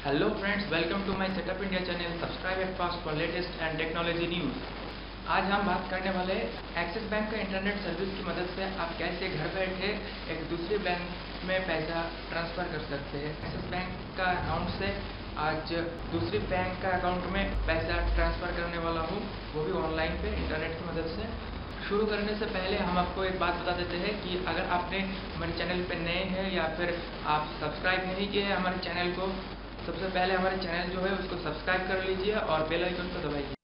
Hello friends welcome to my setup India channel subscribe at fast for latest and technology news आज हम बात करने वाले Axis bank का इंटरनेट सर्विस की मदद से आप कैसे घर बैठे एक दूसरे बैंक में पैसा ट्रांसफ़र कर सकते हैं। एक्सिस बैंक का अकाउंट से आज दूसरी बैंक का अकाउंट में पैसा ट्रांसफ़र करने वाला हूँ। वो भी ऑनलाइन पे इंटरनेट की मदद से। शुरू करने से पहले हम आपको एक बात बता देते हैं कि अगर आपने हमारे चैनल पर नए हैं या फिर आप सब्सक्राइब नहीं किए हैं हमारे चैनल को सबसे पहले हमारे चैनल जो है उसको सब्सक्राइब कर लीजिए और बेल आइकन को दबाइए।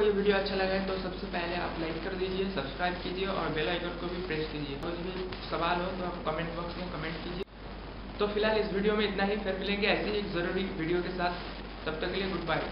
आपको ये वीडियो अच्छा लगा है तो सबसे पहले आप लाइक कर दीजिए सब्सक्राइब कीजिए और बेल आइकन को भी प्रेस कीजिए। कोई भी सवाल हो तो आप कमेंट बॉक्स में कमेंट कीजिए। तो फ़िलहाल इस वीडियो में इतना ही, फिर मिलेंगे ऐसे ही एक ज़रूरी वीडियो के साथ। तब तक के लिए गुड बाय